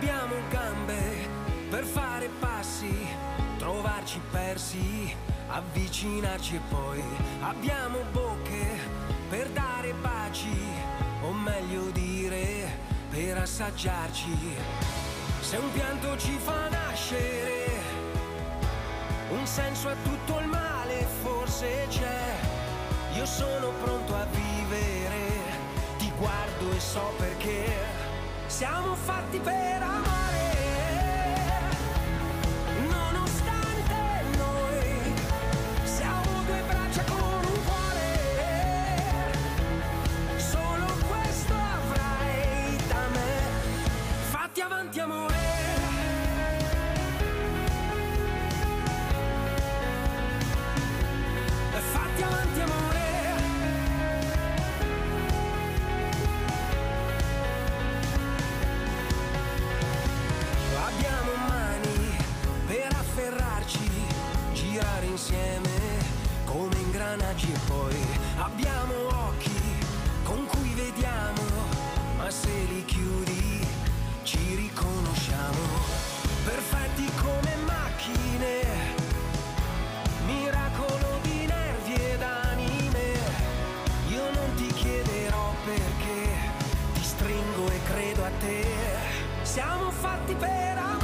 Abbiamo gambe per fare passi, trovarci persi, avvicinarci e poi abbiamo bocche per dare baci, o meglio dire, per assaggiarci. Se un pianto ci fa nascere, un senso a tutto il male forse c'è. Io sono pronto a vivere, ti guardo e so perché siamo fatti per amare. Ingranaggi e poi abbiamo occhi con cui vediamo, ma se li chiudi ci riconosciamo. Perfetti come macchine, miracolo di nervi ed anime. Io non ti chiederò perché, ti stringo e credo a te. Siamo fatti per amare,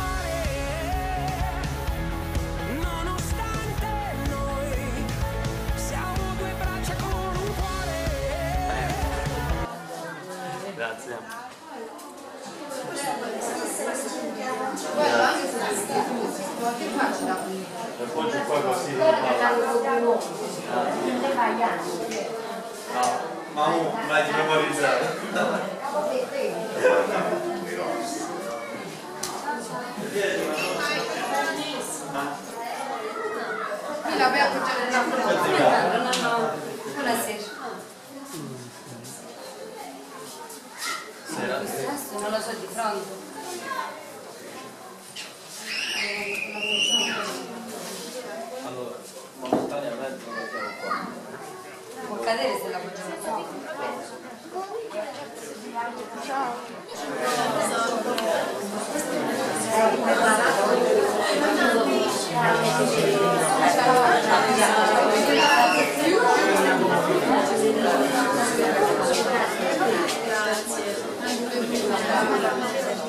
Grazie. Appoggi qua così. No, ma mo mai di memorizzare. Qui la vai a appoggiare nella no. Buonasera. Non lo so di fronte. Allora, momentaneamente lo mettiamo qua. Può cadere se la appoggiamo qua.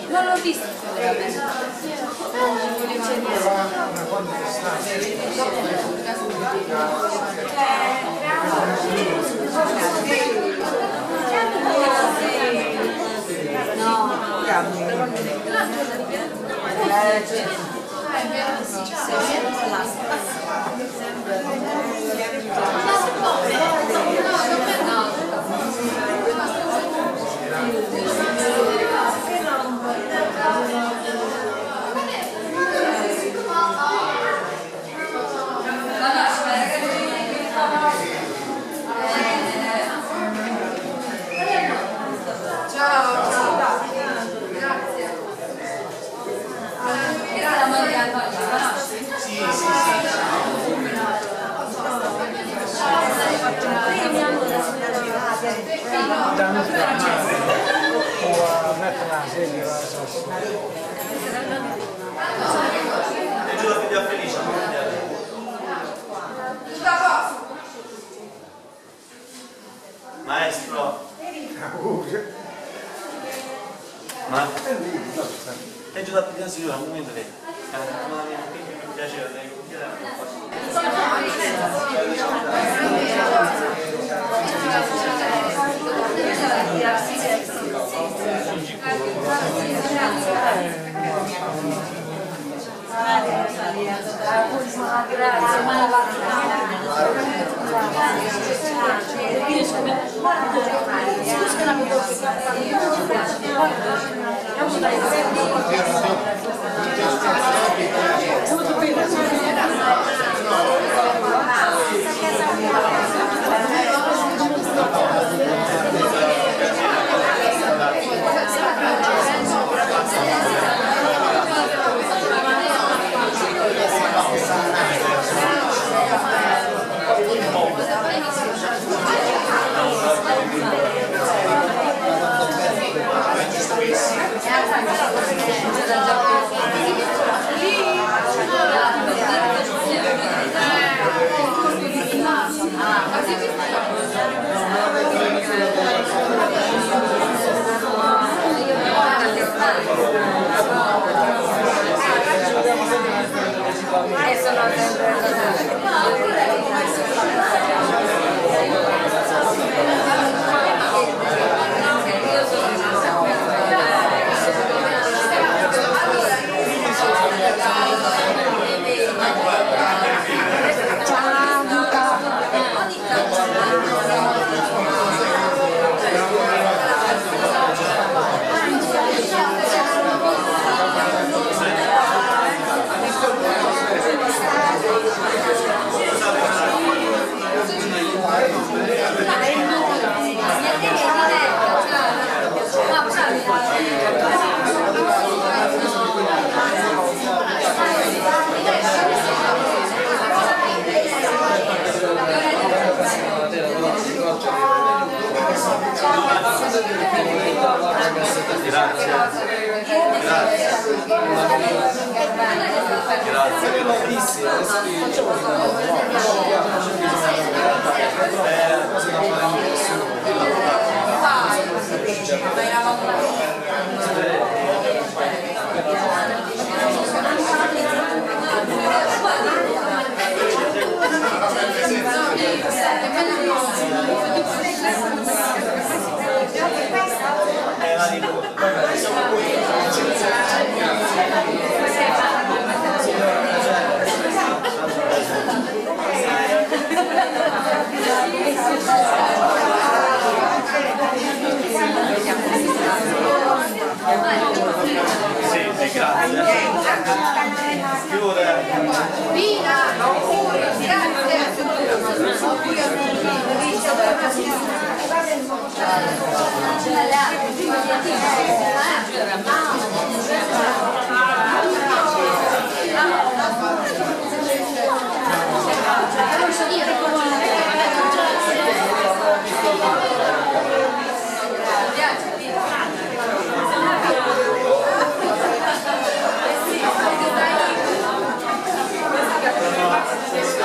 Non l'ho visto veramente. Ciao, Gracias. Grazie. Eso no tengo Grazie. Grazie. Ma eravamo Eh, Vina, grazie.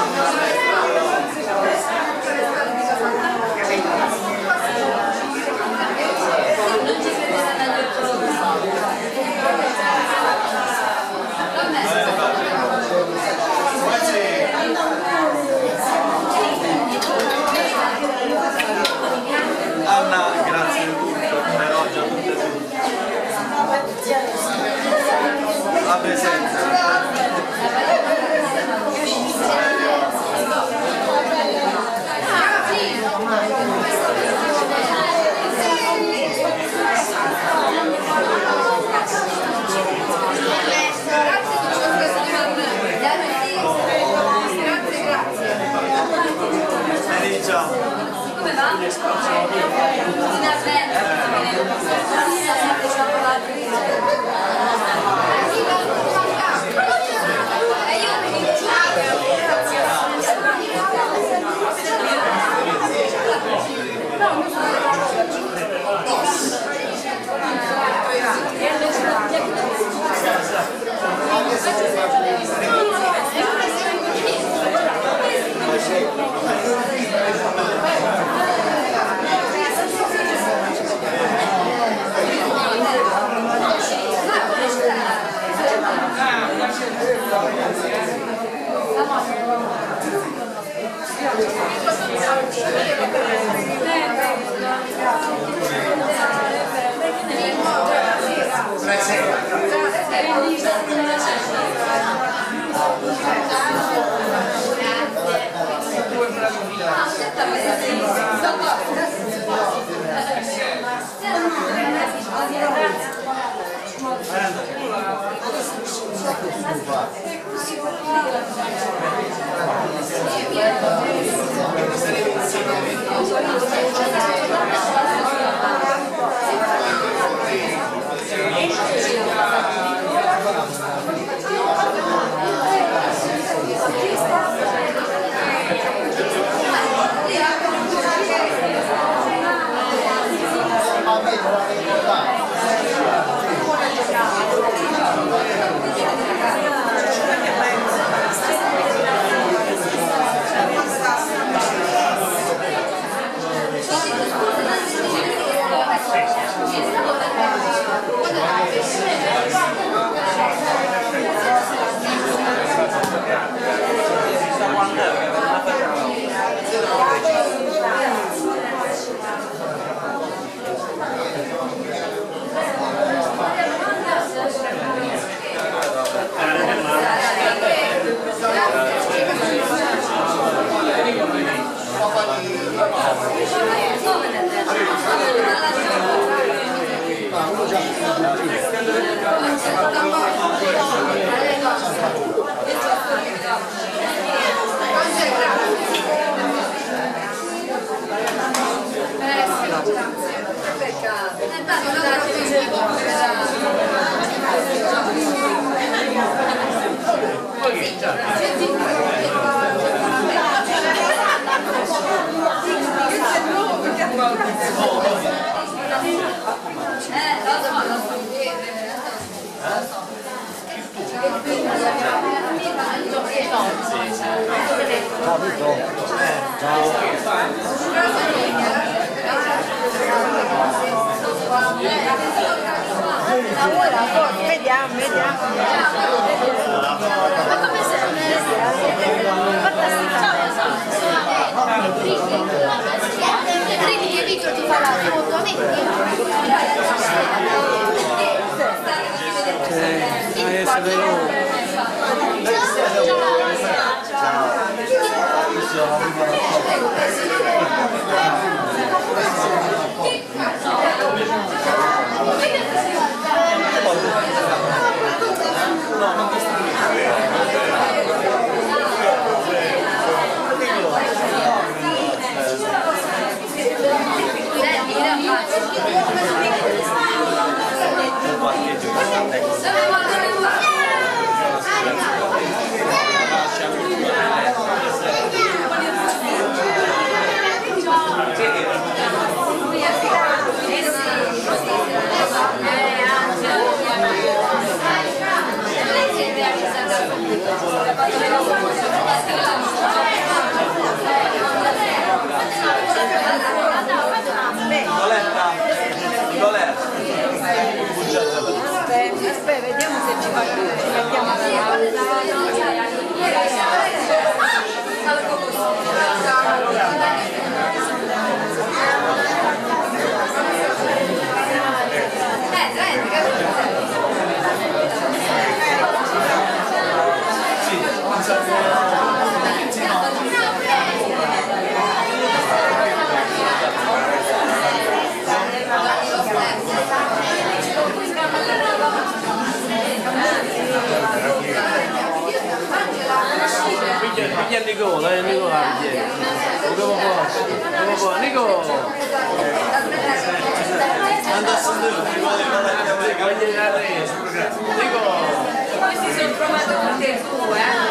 Amen. Lavora, poi vediamo, vediamo. Credi che Vittor ti fa la foto? Vedi? adesso Gracias. Aspetta, vediamo se ci fa ci mettiamo Piglia Nicola, eh, Nicola, piglia. Come posso? Come posso? Nicola! Andasse a lui, Voglio la resa. Nicola! Questi sono trovato con te tu, eh?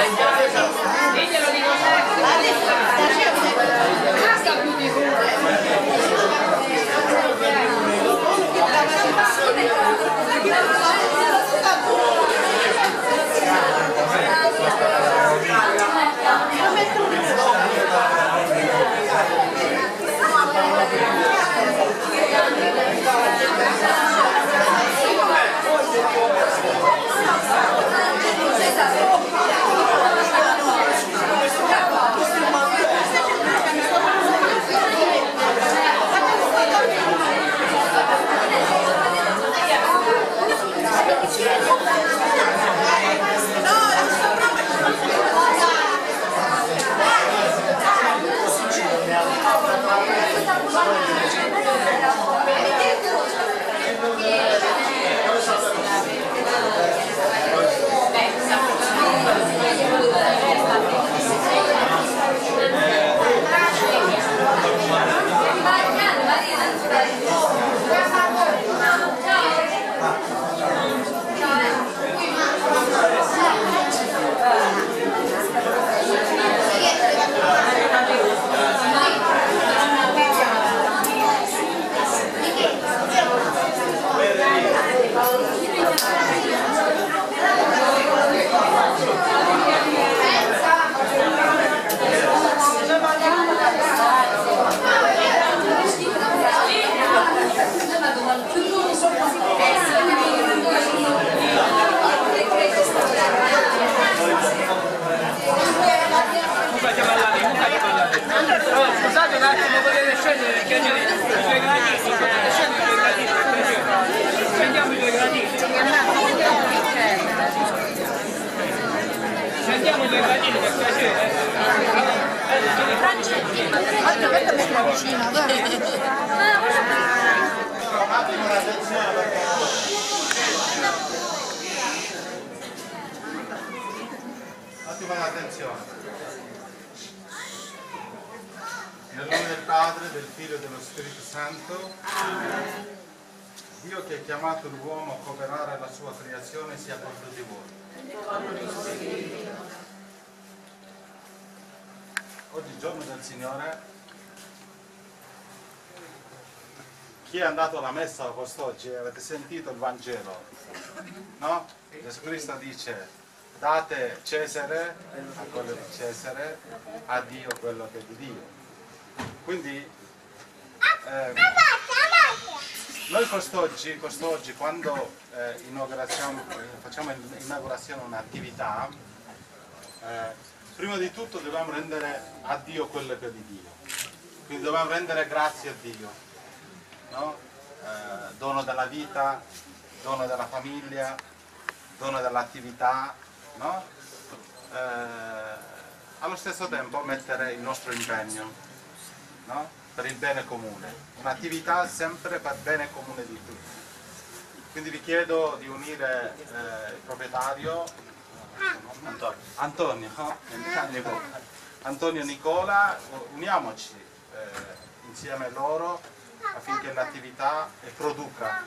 Thank. Oggi giorno del Signore. Chi è andato alla messa quest'oggi avete sentito il Vangelo? No? Gesù Cristo dice date Cesare a quello di Cesare, a Dio quello che è di Dio. Quindi eh, noi quest'oggi, quest'oggi quando eh, facciamo inaugurazione un'attività, eh, prima di tutto dobbiamo rendere a Dio quello che è di Dio. Quindi dobbiamo rendere grazie a Dio. No? Eh, dono della vita, dono della famiglia, dono dell'attività, no? eh, allo stesso tempo mettere il nostro impegno no? per il bene comune, un'attività sempre per il bene comune di tutti. Quindi vi chiedo di unire eh, il proprietario Antonio, Antonio, Antonio Nicola, uniamoci eh, insieme a loro affinché l'attività produca,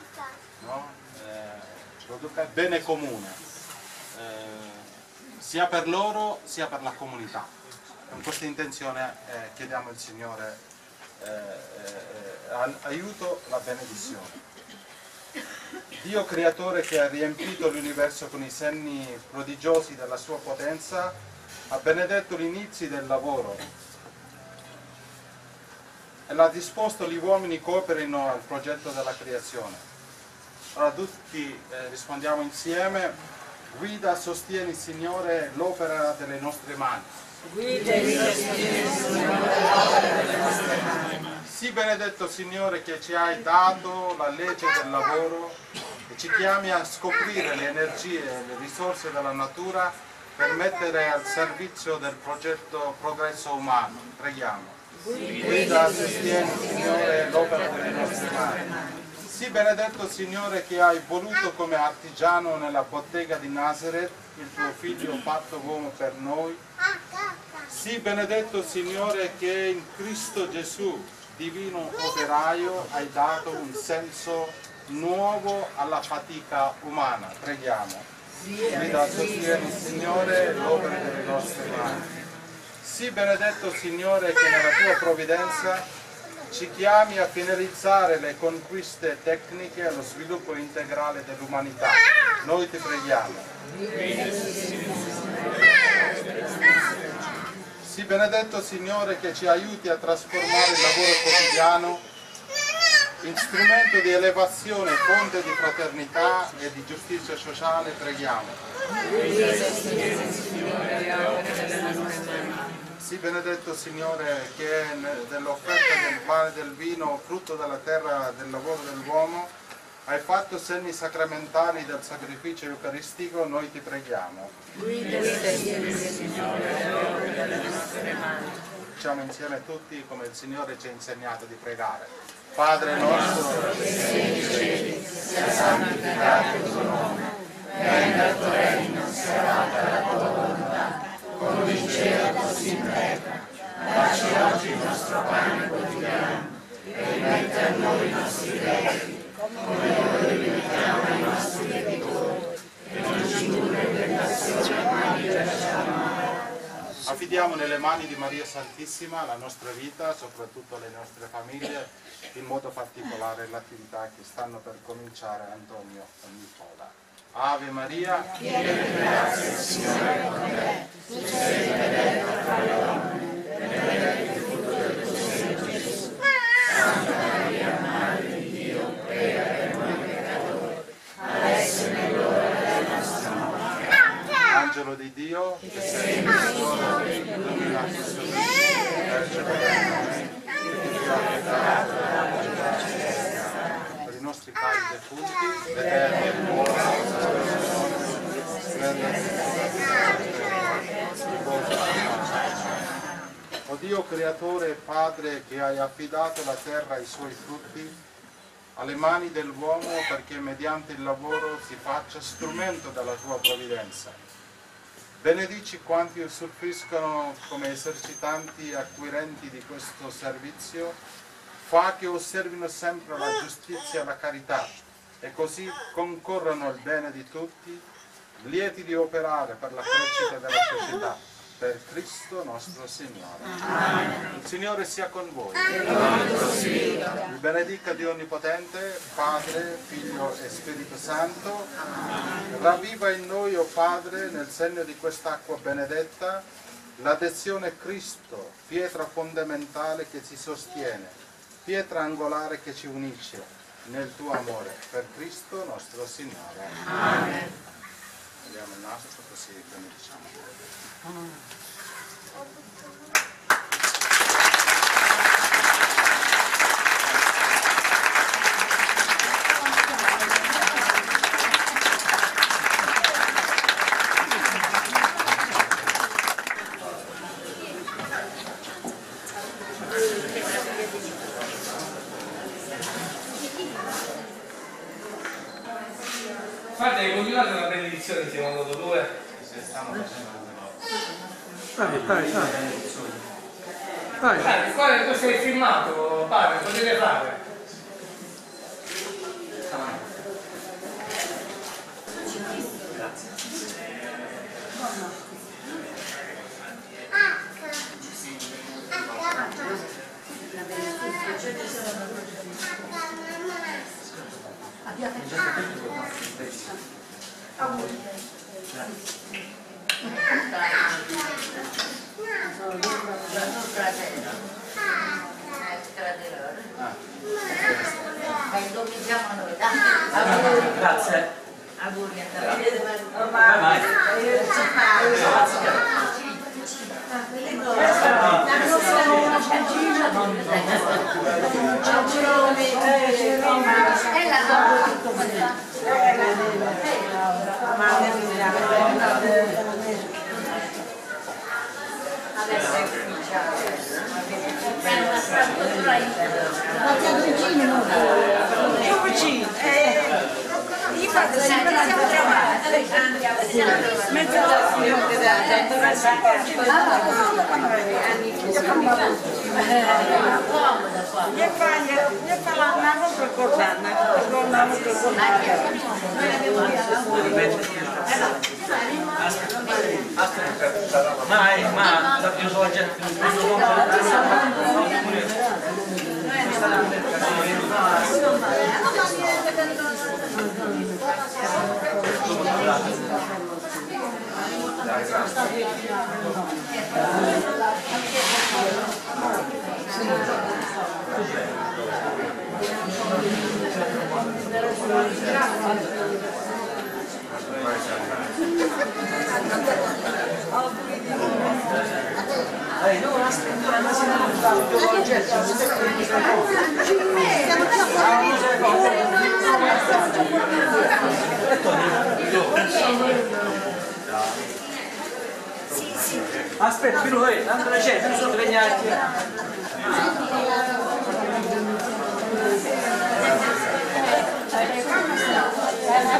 no? eh, produca bene comune. Eh, sia per loro sia per la comunità. Con questa intenzione eh, chiediamo al Signore eh, eh, aiuto, la benedizione. Dio creatore che ha riempito l'universo con i segni prodigiosi della sua potenza, ha benedetto gli inizi del lavoro e l'ha disposto gli uomini cooperino al progetto della creazione. Allora tutti eh, rispondiamo insieme Guida, sostieni, Signore, l'opera delle nostre mani. Guida e sostieni, Signore, l'opera delle nostre mani. Sii benedetto, Signore, che ci hai dato la legge del lavoro e ci chiami a scoprire le energie e le risorse della natura per mettere al servizio del progetto progresso umano. Preghiamo. Guida, sostieni, Signore, l'opera delle nostre mani. Sii benedetto Signore che hai voluto come artigiano nella bottega di Nazareth il tuo figlio fatto uomo per noi. Sii benedetto Signore che in Cristo Gesù, divino operaio, hai dato un senso nuovo alla fatica umana. Preghiamo. Guida, sostieni Signore l'opera delle nostre mani. Sii benedetto Signore che nella tua provvidenza ci chiami a finalizzare le conquiste tecniche allo sviluppo integrale dell'umanità. Noi ti preghiamo. Sii benedetto Signore che ci aiuti a trasformare il lavoro quotidiano in strumento di elevazione, fonte di fraternità e di giustizia sociale, preghiamo. Sii benedetto Signore che dell'offerta del pane e del vino, frutto della terra del lavoro dell'uomo, hai fatto segni sacramentali del sacrificio eucaristico, noi ti preghiamo. Diciamo insieme tutti come il Signore ci ha insegnato di pregare. Padre nostro, che sei in cieli, sia santificato il tuo nome, venga il tuo regno, sia fatta la tua volontà come in cielo così in terra. Dacci oggi il nostro pane quotidiano e rimetti a noi i nostri debiti, come noi rimettiamo ai nostri debitori, e non ci indurre in tentazione, ma liberaci male. Affidiamo nelle mani di Maria Santissima la nostra vita, soprattutto le nostre famiglie, in modo particolare l'attività che stanno per cominciare Antonio e Nicola. Ave Maria, piena di grazia, il Signore è con te. Tu sei benedetta tra le donne, benedetto il frutto del tuo seno Gesù. Santa Maria, Madre di Dio, prega per noi peccatori, adesso e nell'ora della nostra morte. Angelo di Dio, che sei il Signore, illumina questo luce, verge per noi, che ti ha preparato la vita celeste. Per i nostri padri defunti, l'Eterno e o Dio creatore e Padre che hai affidato la terra ai suoi frutti, alle mani dell'uomo perché mediante il lavoro si faccia strumento della tua provvidenza. Benedici quanti usufruiscono come esercitanti acquirenti di questo servizio fa che osservino sempre la giustizia e la carità e così concorrono al bene di tutti, lieti di operare per la crescita della società, per Cristo nostro Signore. Il Signore sia con voi. Vi benedica Dio Onnipotente, Padre, Figlio e Spirito Santo. Ravviva in noi, o oh Padre, nel segno di quest'acqua benedetta, l'adesione a Cristo, pietra fondamentale che ci sostiene, pietra angolare che ci unisce nel tuo amore, per Cristo nostro Signore. Amen. Andiamo il naso, così benediciamo. Fate, continuate la benedizione insieme a loro due. Dai, dai, dai. Dai, Dai, qua questo è filmato, padre, potete fare. Incominciamo noi, dai. Auguri. Grazie. Auguri a te. È la Adesso è cominciato. È una struttura Più vicino. Eh, gli fate sempre la Comoda qua. Gli fa, gli fa la nave per معي مع ذبح زوجة Gracias. Cordanna, non la per Ma, ma, la più soggia, Aspetta, fino qui, tanto non c'è, fino sotto le altri. Sì,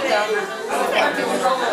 Vito, Vito.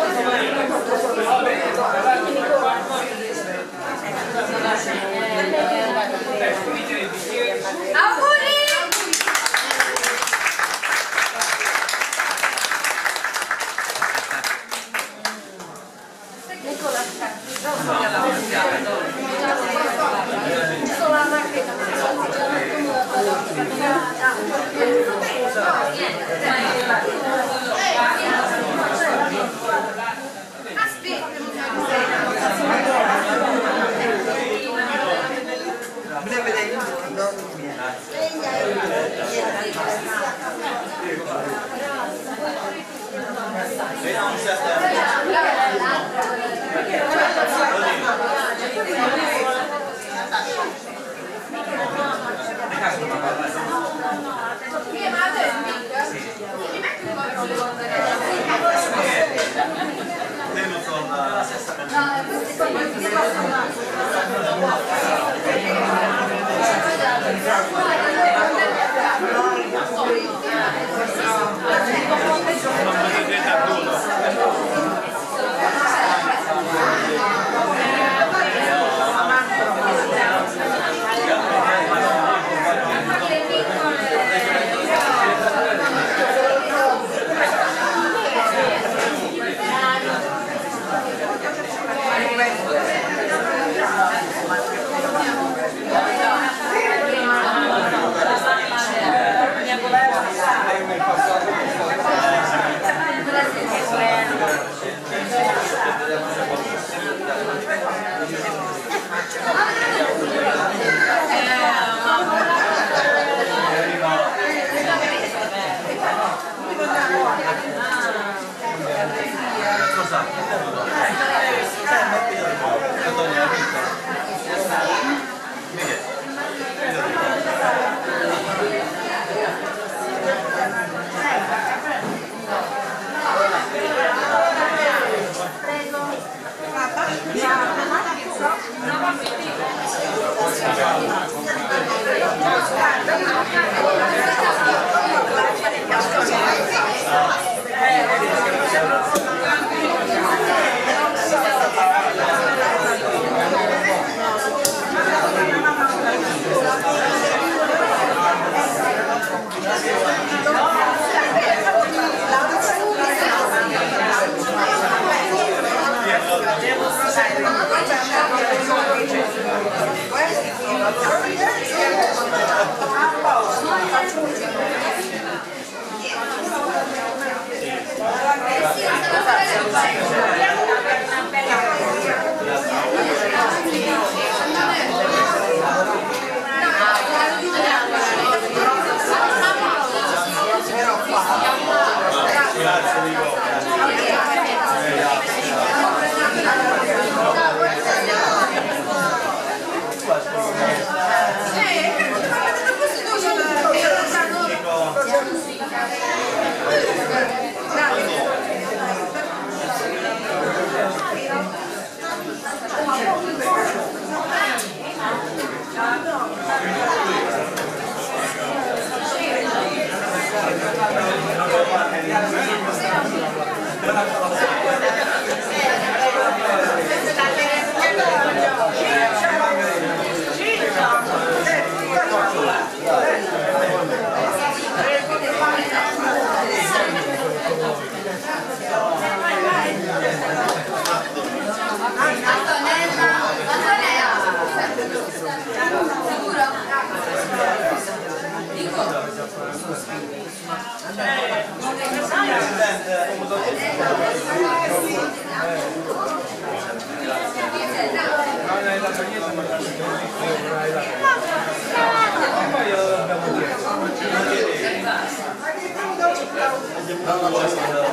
Non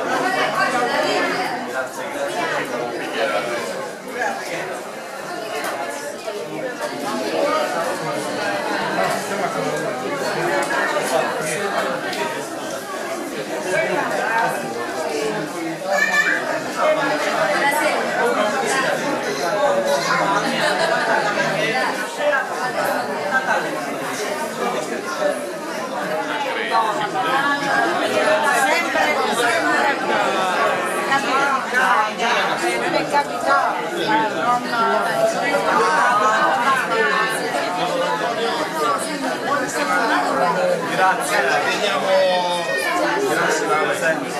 Grazie, vediamo. Grazie, Laura, sempre.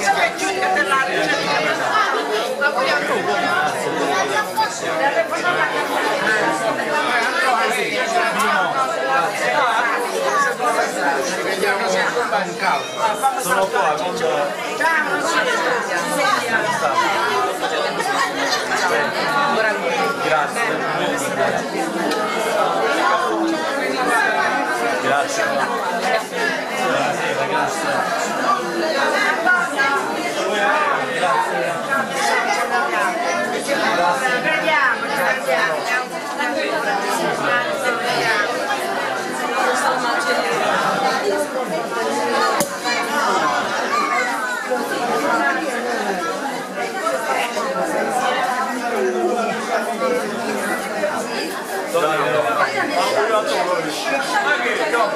Sono qua quando... Grazie. Grazie.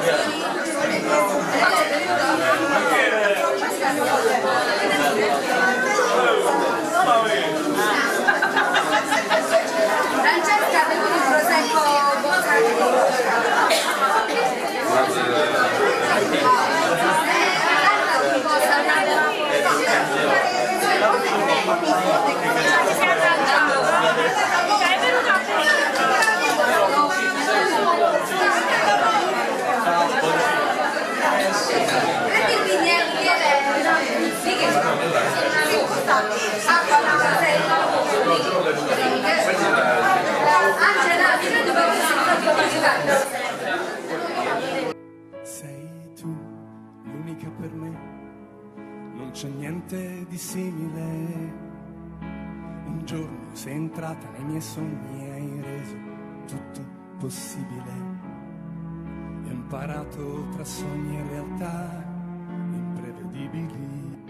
Gracias. Grazie. Entrata nei miei sogni e hai reso tutto possibile. E ho imparato tra sogni e realtà imprevedibili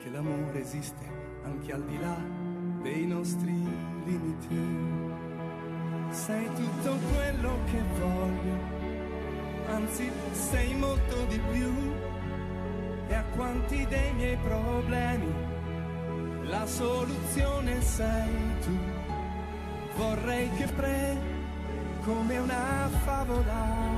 che l'amore esiste anche al di là dei nostri limiti. Sei tutto quello che voglio, anzi sei molto di più. E a quanti dei miei problemi la soluzione sei tu. Vorrei che pre come una favola